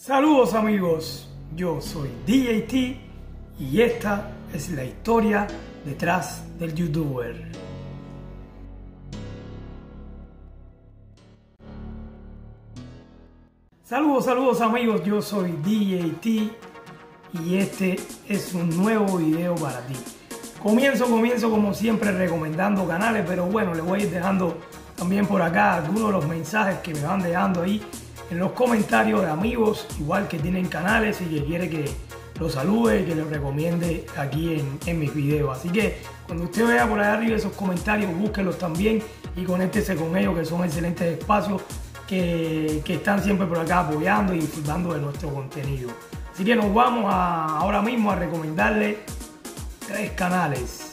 Saludos amigos, yo soy DJT y esta es la historia detrás del youtuber. Saludos, saludos amigos, yo soy DJT y este es un nuevo video para ti. Comienzo, comienzo como siempre recomendando canales, pero bueno, les voy a ir dejando también por acá algunos de los mensajes que me van dejando ahí en los comentarios de amigos, igual que tienen canales y que quiere que los salude y que los recomiende aquí en, en, mis videos. Así que cuando usted vea por ahí arriba esos comentarios, búsquelos también y conéctese con ellos, que son excelentes espacios que, que están siempre por acá apoyando y disfrutando de nuestro contenido. Así que nos vamos ahora mismo a recomendarle tres canales.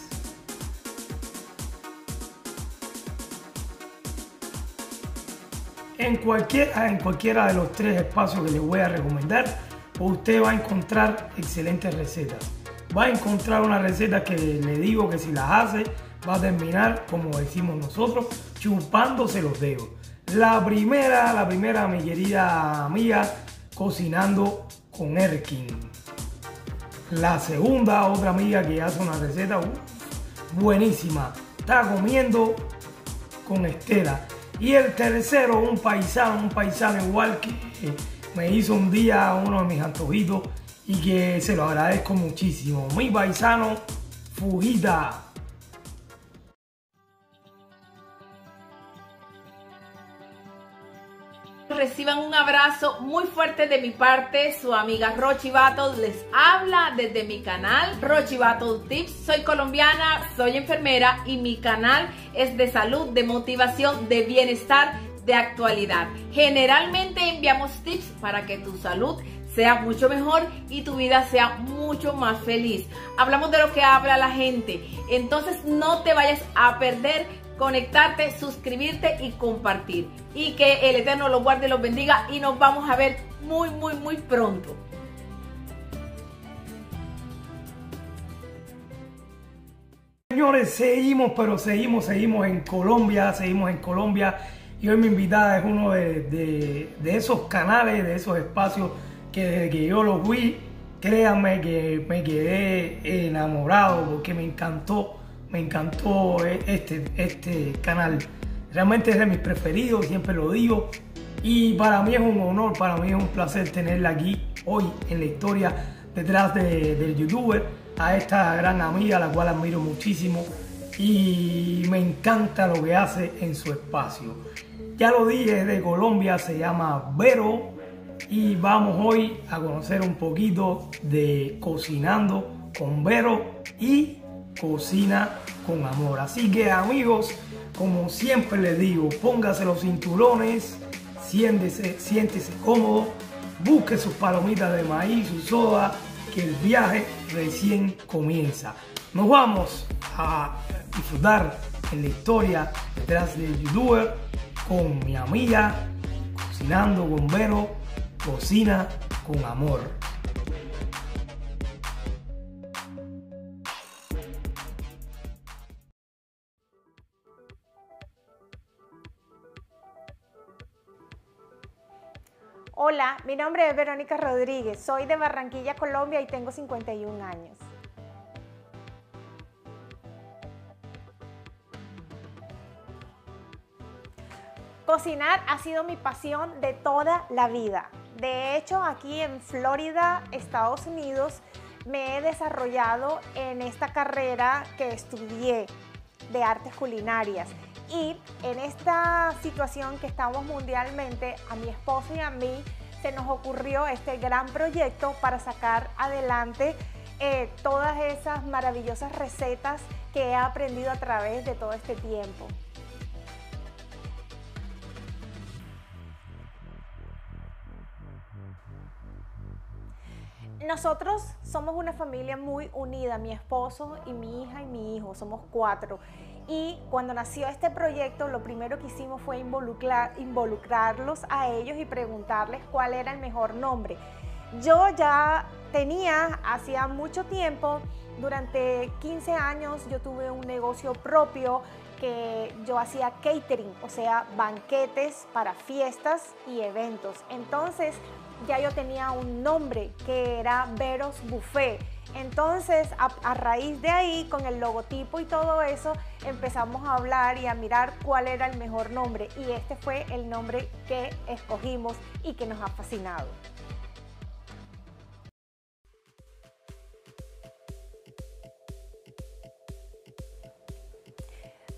En cualquiera, en cualquiera de los tres espacios que les voy a recomendar, usted va a encontrar excelentes recetas. Va a encontrar una receta que le digo que si las hace, va a terminar, como decimos nosotros, chupándose los dedos. La primera, la primera, mi querida amiga, cocinando con Erkin. La segunda, otra amiga que hace una receta buenísima. Está comiendo con Estela. Y el tercero, un paisano, un paisano igual que me hizo un día uno de mis antojitos y que se lo agradezco muchísimo. Mi paisano, Fujita. Reciban un abrazo muy fuerte de mi parte, su amiga Rochi Battle les habla desde mi canal Rochi Battle Tips. Soy colombiana, soy enfermera y mi canal es de salud, de motivación, de bienestar, de actualidad. Generalmente enviamos tips para que tu salud sea mucho mejor y tu vida sea mucho más feliz. Hablamos de lo que habla la gente, entonces no te vayas a perder conectarte, suscribirte y compartir. Y que el Eterno los guarde y los bendiga y nos vamos a ver muy, muy, muy pronto. Señores, seguimos, pero seguimos, seguimos en Colombia, seguimos en Colombia. Y hoy mi invitada es uno de, de esos canales, de esos espacios que desde que yo los vi, créanme que me quedé enamorado porque me encantó me encantó este, este canal. Realmente es de mis preferidos, siempre lo digo. Y para mí es un honor, para mí es un placer tenerla aquí hoy en la historia detrás del youtuber, a esta gran amiga, la cual admiro muchísimo y me encanta lo que hace en su espacio. Ya lo dije, es de Colombia, se llama Vero y vamos hoy a conocer un poquito de cocinando con Vero y cocina con amor. Así que amigos, como siempre les digo, póngase los cinturones, siéntese, siéntese cómodo, busque sus palomitas de maíz, su soda, que el viaje recién comienza. Nos vamos a disfrutar en la historia detrás del youtuber con mi amiga, cocinando con Vero, cocina con amor. Hola, mi nombre es Verónica Rodríguez, soy de Barranquilla, Colombia y tengo 51 años. Cocinar ha sido mi pasión de toda la vida. De hecho, aquí en Florida, Estados Unidos, me he desarrollado en esta carrera que estudié de artes culinarias. Y en esta situación que estamos mundialmente, a mi esposo y a mí se nos ocurrió este gran proyecto para sacar adelante eh, todas esas maravillosas recetas que he aprendido a través de todo este tiempo. Nosotros somos una familia muy unida, mi esposo y mi hija y mi hijo, somos cuatro. Y cuando nació este proyecto, lo primero que hicimos fue involucrar, involucrarlos a ellos y preguntarles cuál era el mejor nombre. Yo ya tenía, hacía mucho tiempo, durante 15 años yo tuve un negocio propio que yo hacía catering, o sea, banquetes para fiestas y eventos. Entonces, ya yo tenía un nombre que era Veros Buffet. Entonces, a, raíz de ahí, con el logotipo y todo eso, empezamos a hablar y a mirar cuál era el mejor nombre. Y este fue el nombre que escogimos y que nos ha fascinado.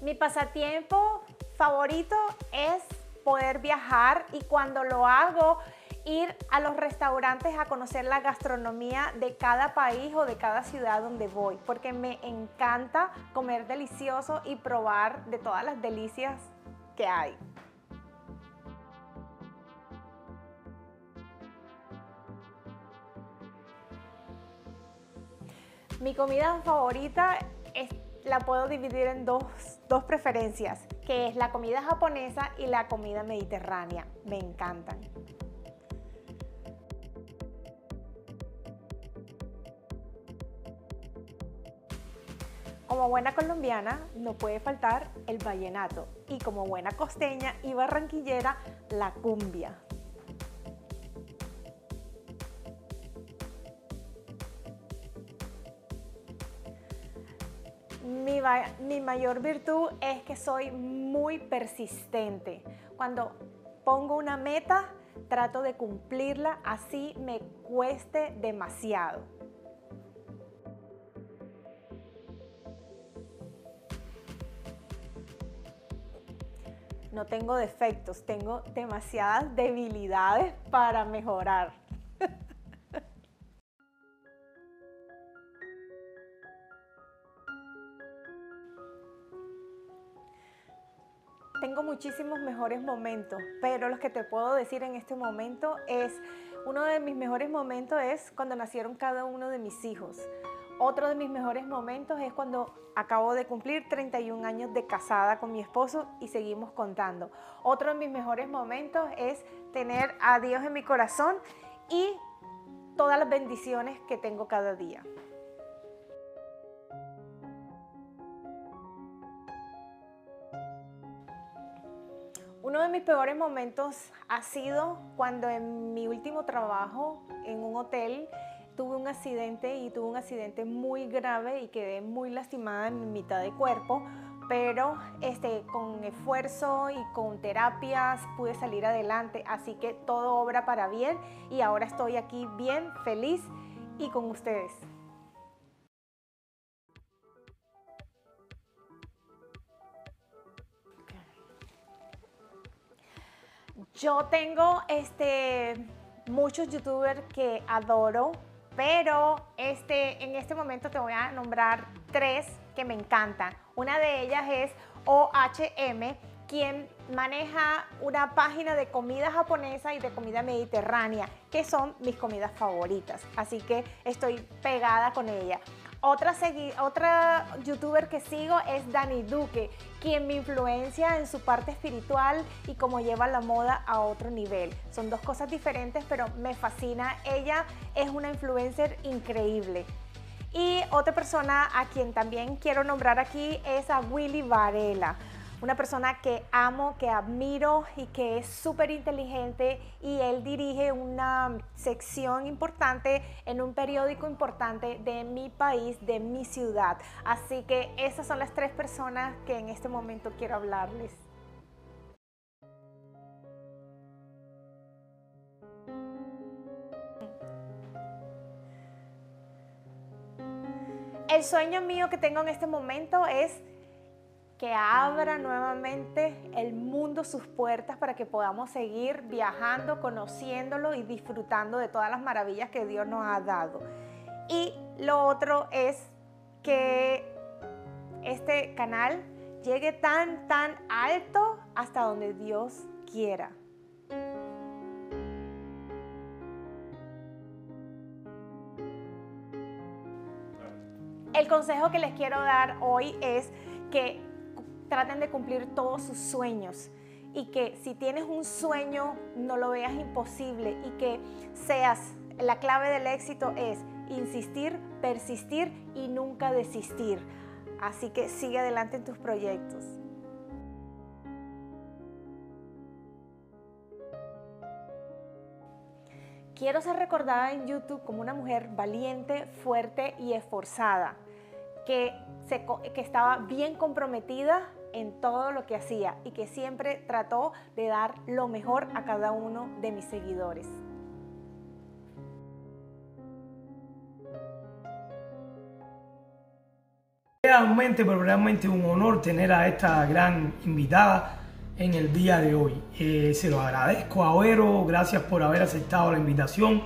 Mi pasatiempo favorito es poder viajar y cuando lo hago ir a los restaurantes a conocer la gastronomía de cada país o de cada ciudad donde voy, porque me encanta comer delicioso y probar de todas las delicias que hay. Mi comida favorita la puedo dividir en dos, dos preferencias, que es la comida japonesa y la comida mediterránea. Me encantan. Como buena colombiana no puede faltar el vallenato y como buena costeña y barranquillera la cumbia. Mi, mi, mayor virtud es que soy muy persistente. Cuando pongo una meta, trato de cumplirla, así me cueste demasiado. No tengo defectos, tengo demasiadas debilidades para mejorar. tengo muchísimos mejores momentos, pero los que te puedo decir en este momento es, uno de mis mejores momentos es cuando nacieron cada uno de mis hijos. Otro de mis mejores momentos es cuando acabo de cumplir 31 años de casada con mi esposo y seguimos contando. Otro de mis mejores momentos es tener a Dios en mi corazón y todas las bendiciones que tengo cada día. Uno de mis peores momentos ha sido cuando en mi último trabajo en un hotel tuve un accidente y tuve un accidente muy grave y quedé muy lastimada en mi mitad de cuerpo, pero este, con esfuerzo y con terapias pude salir adelante, así que todo obra para bien y ahora estoy aquí bien, feliz y con ustedes. Yo tengo este, muchos youtubers que adoro, pero este, en este momento te voy a nombrar tres que me encantan. Una de ellas es OHM, quien maneja una página de comida japonesa y de comida mediterránea, que son mis comidas favoritas. Así que estoy pegada con ella. Otra, otra youtuber que sigo es Dani Duque, quien me influencia en su parte espiritual y cómo lleva la moda a otro nivel. Son dos cosas diferentes, pero me fascina. Ella es una influencer increíble. Y otra persona a quien también quiero nombrar aquí es a Willy Varela una persona que amo, que admiro y que es súper inteligente y él dirige una sección importante en un periódico importante de mi país, de mi ciudad. Así que esas son las tres personas que en este momento quiero hablarles. El sueño mío que tengo en este momento es que abra nuevamente el mundo sus puertas para que podamos seguir viajando, conociéndolo y disfrutando de todas las maravillas que Dios nos ha dado. Y lo otro es que este canal llegue tan, tan alto hasta donde Dios quiera. El consejo que les quiero dar hoy es que traten de cumplir todos sus sueños y que si tienes un sueño no lo veas imposible y que seas, la clave del éxito es insistir, persistir y nunca desistir. Así que sigue adelante en tus proyectos. Quiero ser recordada en YouTube como una mujer valiente, fuerte y esforzada, que, estaba bien comprometida en todo lo que hacía y que siempre trató de dar lo mejor a cada uno de mis seguidores. Realmente, pero realmente un honor tener a esta gran invitada en el día de hoy. Eh, se lo agradezco a Vero, gracias por haber aceptado la invitación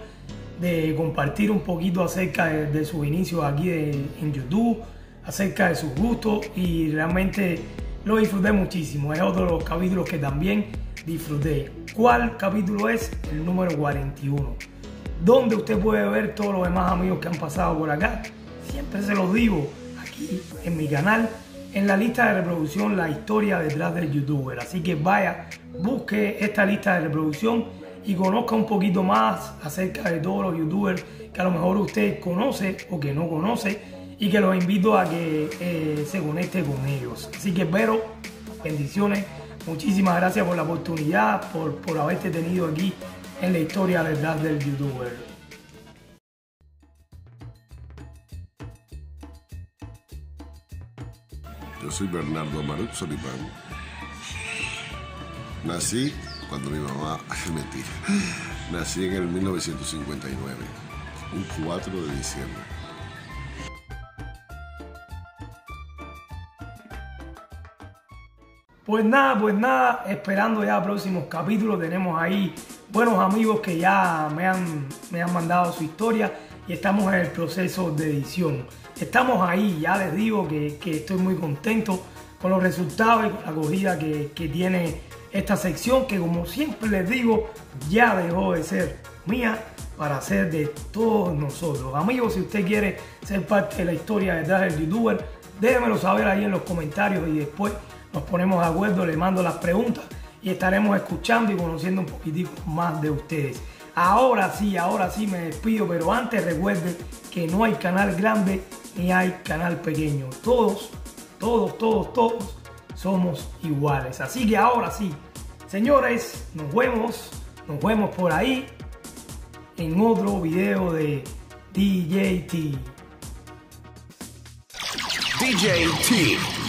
de compartir un poquito acerca de, sus inicios aquí en YouTube, acerca de sus gustos y realmente lo disfruté muchísimo. Es otro de los capítulos que también disfruté. ¿Cuál capítulo es? El número 41. Donde usted puede ver todos los demás amigos que han pasado por acá. Siempre se los digo aquí en mi canal en la lista de reproducción la historia detrás del youtuber. Así que vaya, busque esta lista de reproducción y conozca un poquito más acerca de todos los youtubers que a lo mejor usted conoce o que no conoce y que los invito a que eh, se conecte con ellos. Así que espero, bendiciones, muchísimas gracias por la oportunidad, por, por haberte tenido aquí en la historia detrás del youtuber. Yo soy Bernardo Marut Solipán. Nací cuando mi mamá. Mentira. Nací en el 1959, un 4 de diciembre. Pues nada, pues nada, esperando ya próximos capítulos. Tenemos ahí buenos amigos que ya me han, me han mandado su historia y estamos en el proceso de edición estamos ahí, ya les digo que, estoy muy contento con los resultados y con la acogida que, tiene esta sección que como siempre les digo ya dejó de ser mía para ser de todos nosotros. Amigos, si usted quiere ser parte de la historia detrás del youtuber, déjenmelo saber ahí en los comentarios y después nos ponemos de acuerdo, le mando las preguntas y estaremos escuchando y conociendo un poquitico más de ustedes. Ahora sí, ahora sí me despido, pero antes recuerden que no hay canal grande ni hay canal pequeño. Todos, todos, todos, todos somos iguales. Así que ahora sí, señores, nos vemos, nos vemos por ahí en otro video de DJT. DJT.